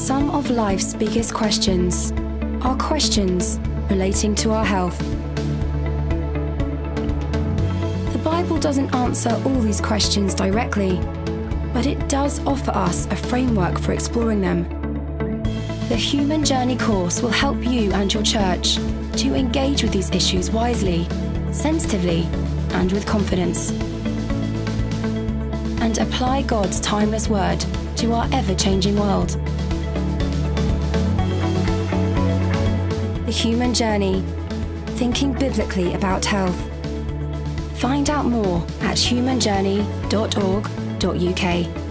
Some of life's biggest questions are questions relating to our health. The Bible doesn't answer all these questions directly, but it does offer us a framework for exploring them. The Human Journey course will help you and your church to engage with these issues wisely, sensitively, and with confidence. And apply God's timeless word to our ever changing world. The Human Journey Thinking Biblically About Health. Find out more at humanjourney.org.uk.